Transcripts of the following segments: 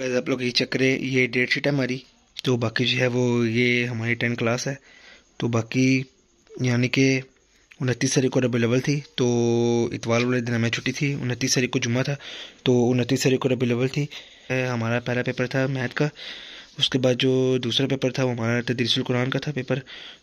Gas आप लोग ये चक्कर है ये डेट शीट है हमारी तो बाकी जो है वो ये हमारी टेंथ क्लास है। तो बाकी यानी कि उनतीस तारीख को लेवल थी तो इतवार वाले दिन हमें छुट्टी थी, उनतीस तारीख को जुम्मा था तो उनतीस तारीख को लेवल थी। हमारा पहला पेपर था मैथ का, उसके बाद जो दूसरा पेपर था वो हमारा तदरीसल कुरान का था पेपर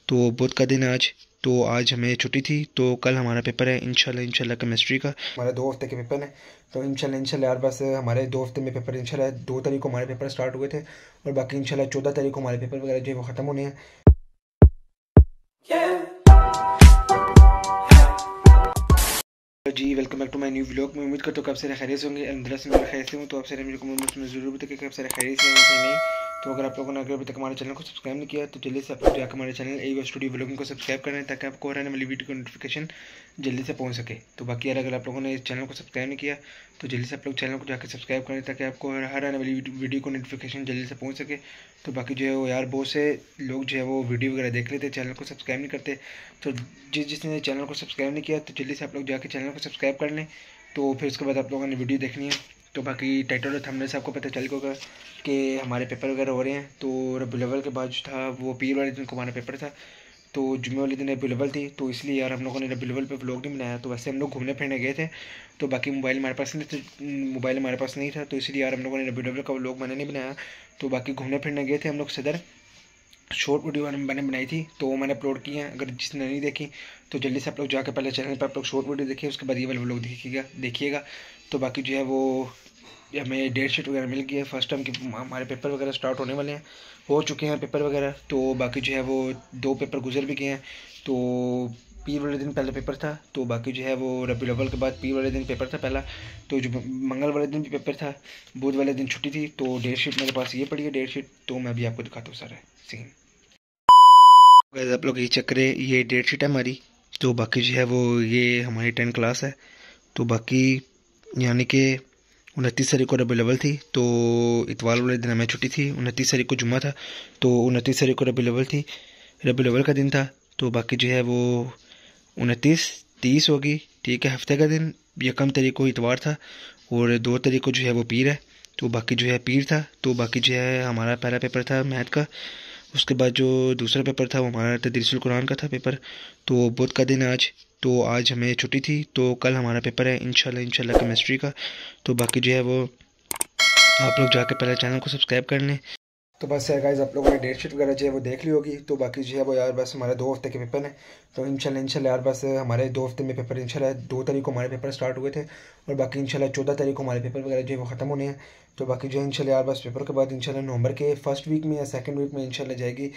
तो बुध का दिन आज। तो आज हमें छुट्टी थी तो कल हमारा पेपर है, इंशाल्लाह इंशाल्लाह केमिस्ट्री का। हमारे दो हफ़्ते के पेपर हैं तो इंशाल्लाह इंशाल्लाह यार बस हमारे दो हफ़्ते में पेपर, इंशाल्लाह, दो तारीख को हमारे पेपर स्टार्ट हुए थे, और बाकी इंशाल्लाह चौदह तारीख को हमारे पेपर वगैरह जो है वो ख़त्म होने हैं। जी welcome back to my new vlog मैं उम्मीद करता हूँ कब से खैरियत होंगे अलहमदिल्ला से मेरे खैर से हूँ तो आपसे मेरे को ज़रूर बताइए कि कब से खैरियत से नहीं। तो अगर आप लोगों ने अगर अभी तक हमारे चैनल को सब्सक्राइब नहीं किया तो जल्दी से आप लोग जाकर हमारे चैनल ए स्टूडियो ब्लॉगिंग को सब्सक्राइब करें ताकि आपको रहने वाली वीडियो की नोटिफिकेशन जल्दी से पहुँच सके। तो बाकी अगर आप लोगों ने इस चैनल को सब्सक्राइब नहीं किया तो जल्दी से आप लोग चैनल को जाकर सब्सक्राइब करें ताकि आपको हर आने वाली वीडियो को नोटिफिकेशन जल्दी से पहुँच सके। तो बाकी जो है वो यार बहुत से लोग जो है वो वीडियो वगैरह देख लेते, चैनल को सब्सक्राइब नहीं करते। तो जिस, जिसने चैनल को सब्सक्राइब नहीं किया तो जल्दी से आप लोग जाकर चैनल को सब्सक्राइब कर लें। तो फिर उसके बाद आप लोगों ने वीडियो देखनी है। तो बाकी टाइटल और थंबनेल से आपको पता चल होगा कि हमारे पेपर वगैरह हो रहे हैं। तो रबी के बाद जो था, वो पीर वाले दिन को हमारा पेपर था। तो जुम्मे वाले दिन रबी थी। तो इसलिए यार हम लोगों ने रबी लेवल पे व्लॉग नहीं बनाया। तो वैसे हम लोग घूमने फिरने गए थे। तो बाकी मोबाइल हमारे पास नहीं मोबाइल हमारे पास नहीं था। तो इसलिए यार हम लोगों ने रबी लेवल का व्लॉग मैंने नहीं बनाया। तो बाकी घूमने फिरने गए थे हम लोग सदर। शॉर्ट वीडियो मैंने बनाई थी। तो मैंने अपलोड की है। अगर जिसने नहीं देखी तो जल्दी से आप लोग जाकर पहले चैनल पर आप लोग शॉर्ट वीडियो देखिए। उसके बाद ये वाला व्लॉग देखिएगा देखिएगा। तो बाकी जो है वो हमें डेट शीट वगैरह मिल गई है फ़र्स्ट टाइम के हमारे पेपर वगैरह स्टार्ट होने वाले हैं। हो चुके हैं पेपर वगैरह तो बाकी जो है वो दो पेपर गुजर भी गए हैं। तो पीर वाले दिन पहले पेपर था तो बाकी जो है वो रबी लेवल के बाद पीर वाले दिन पेपर था पहला। तो जो मंगल वाले दिन भी पेपर था, बुध वाले दिन छुट्टी थी तो डेट शीट मेरे पास ये पड़ी है डेट शीट तो मैं भी आपको दिखाता हूँ सारा सीन आप लोग ये चक्कर ये डेट शीट है हमारी तो बाकी जो है वो ये हमारी टेंथ क्लास है। तो बाकी यानी कि उनतीस तारीख को रबी थी तो इतवार वाले दिन हमें छुट्टी थी, उनतीस तारीख को जुम्मा था तो उनतीस तारीख को रबी थी रबी का दिन था तो बाकी जो है वो उनतीस, तीस होगी, ठीक है, हफ़्ते का दिन यकम तारीख को इतवार था, और दो तारीख को जो है वो पीर है तो बाकी जो है पीर था तो बाकी जो है हमारा पहला पेपर था मैथ का उसके बाद जो दूसरा पेपर था, वो हमारा तदरीसल कुरान का था पेपर। तो बुध का दिन आज तो आज हमें छुट्टी थी तो कल हमारा पेपर है, इंशाल्लाह इंशाल्लाह केमिस्ट्री का। तो बाकी जो है वो, आप लोग जाके पहले चैनल को सब्सक्राइब कर लें। तो बस यार गाइज़ आप लोगों ने डेट शीट वगैरह जो है वो देख ली होगी। तो बाकी जो है वो यार बस हमारे दो हफ़्ते के पेपर हैं। तो इंशाल्लाह इंशाल्लाह यार बस हमारे दो हफ़्ते में पेपर इंशाल्लाह दो तारीख को हमारे पेपर स्टार्ट हुए थे और बाकी इंशाल्लाह चौदह तारीख को हमारे पेपर वगैरह जो है वो ख़त्म होने हैं। तो बाकी जो है इंशाल्लाह यार बस पेपर के बाद इंशाल्लाह नवंबर के फ़र्स्ट वीक में या सेकेंड वीक में इंशाल्लाह जाएगी।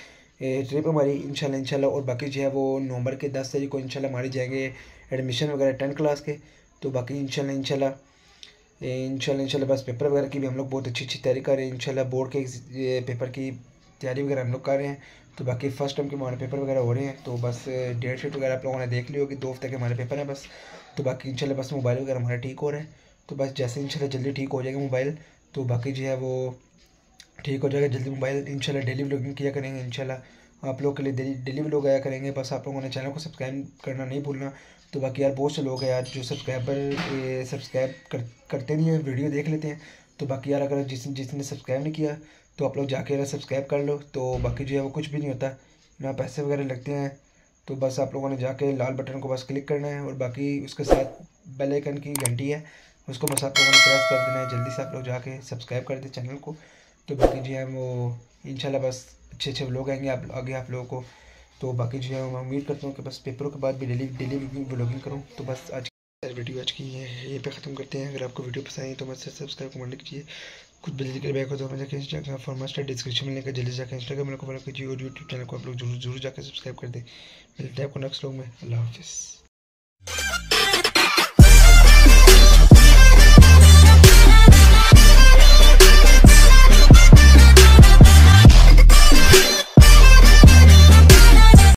ट्रिप हमारी इंशाल्लाह इंशाल्लाह और बाकी जो है वो नवंबर के दस तारीख को इंशाल्लाह हमारी जाएँगे एडमिशन वगैरह टेंथ क्लास के। तो बाकी इंशाल्लाह इंशाल्लाह इंशाल्लाह इंशाल्लाह, बस पेपर वगैरह की भी हम लोग बहुत अच्छी अच्छी तैयारी कर रहे हैं। इंशाल्लाह बोर्ड के पेपर की तैयारी वगैरह हम लोग कर रहे हैं। तो बाकी फ़र्स्ट टाइम के हमारे पेपर वगैरह हो रहे हैं। तो बस डेट शीट वगैरह आप लोगों ने देख ली होगी, दो हफ़्ते के हमारे पेपर हैं बस। तो बाकी इंशाल्लाह बस मोबाइल वगैरह हमारे ठीक हो रहे हैं। तो बस जैसे इंशाल्लाह जल्दी ठीक हो जाएगा मोबाइल तो बाकी जो है वो ठीक हो जाएगा। जल्दी मोबाइल इंशाल्लाह डेली व्लॉगिंग किया करेंगे इंशाल्लाह। आप लोग के लिए डेली डेली व्लॉग आया करेंगे बस आप लोगों ने चैनल को सब्सक्राइब करना नहीं भूलना। तो बाकी यार बहुत से लोग हैं यार जो सब्सक्राइबर सब्सक्राइब कर, करते नहीं है वीडियो देख लेते हैं। तो बाकी यार अगर जिस जिसने सब्सक्राइब नहीं किया तो आप लोग जाके यार सब्सक्राइब कर लो। तो बाकी जो है वो कुछ भी नहीं होता। ना पैसे वगैरह लगते हैं। तो बस आप लोगों ने जाके लाल बटन को बस क्लिक करना है और बाकी उसके साथ बेल आइकन की घंटी है उसको बस आप लोगों ने प्रेस कर देना है। जल्दी से आप लोग जाके सब्सक्राइब कर दें चैनल को। तो बाकी जो है वो इंशाल्लाह बस अच्छे अच्छे लोग आएँगे आप, आगे आप लोगों को। तो बाकी जो है, मैं उम्मीद करता हूँ कि बस पेपरों के बाद भी डेली डेली ब्लॉगिंग करूँ। तो बस आज वीडियो आज की ये ये पे ख़त्म करते हैं। अगर आपको वीडियो पसंद आई तो बस सब्सक्राइब कमेंट कीजिए। कुछ बिजली के बैक हो तो हमें जाकर इंस्टाग्राम फॉर्मेट डिस्क्रिप्शन में लेकर जल्दी जाकर इंस्टाग्राम में फॉलो कीजिए और यूट्यूब चैनल को आप लोग ज़रूर ज़रूर जाकर सब्सक्राइब कर दें। मिलते हैं आपको नेक्स्ट लोग में। अल्लाह हाफिज़।